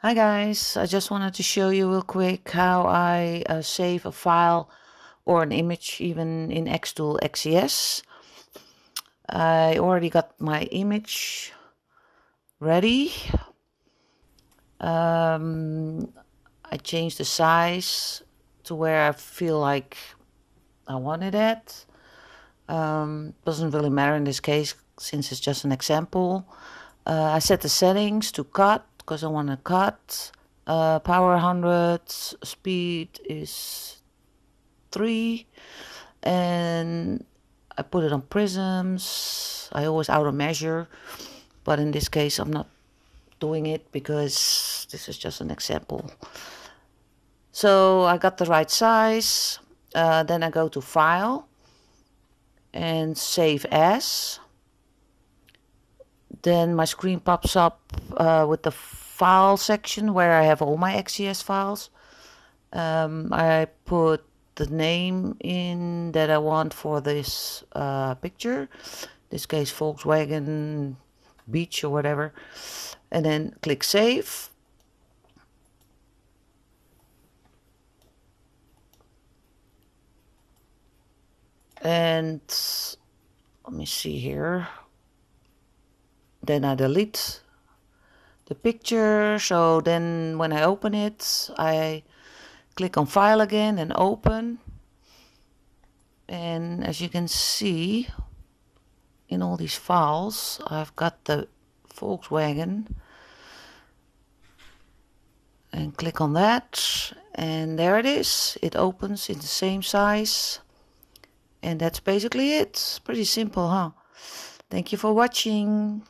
Hi guys, I just wanted to show you real quick how I uh, save a file or an image even in Xtool XCS. I already got my image ready. Um, I changed the size to where I feel like I wanted it. Um, doesn't really matter in this case since it's just an example. Uh, I set the settings to cut because I want to cut. Uh, power 100, speed is 3 and I put it on prisms. I always auto measure but in this case I'm not doing it because this is just an example. So I got the right size. Uh, then I go to file and save as then my screen pops up uh, with the file section where I have all my XCS files. Um, I put the name in that I want for this uh, picture, this case Volkswagen Beach or whatever, and then click Save. And let me see here then I delete the picture. So then when I open it I click on file again and open. And as you can see in all these files I've got the Volkswagen and click on that. And there it is. It opens in the same size. And that's basically it. Pretty simple huh? Thank you for watching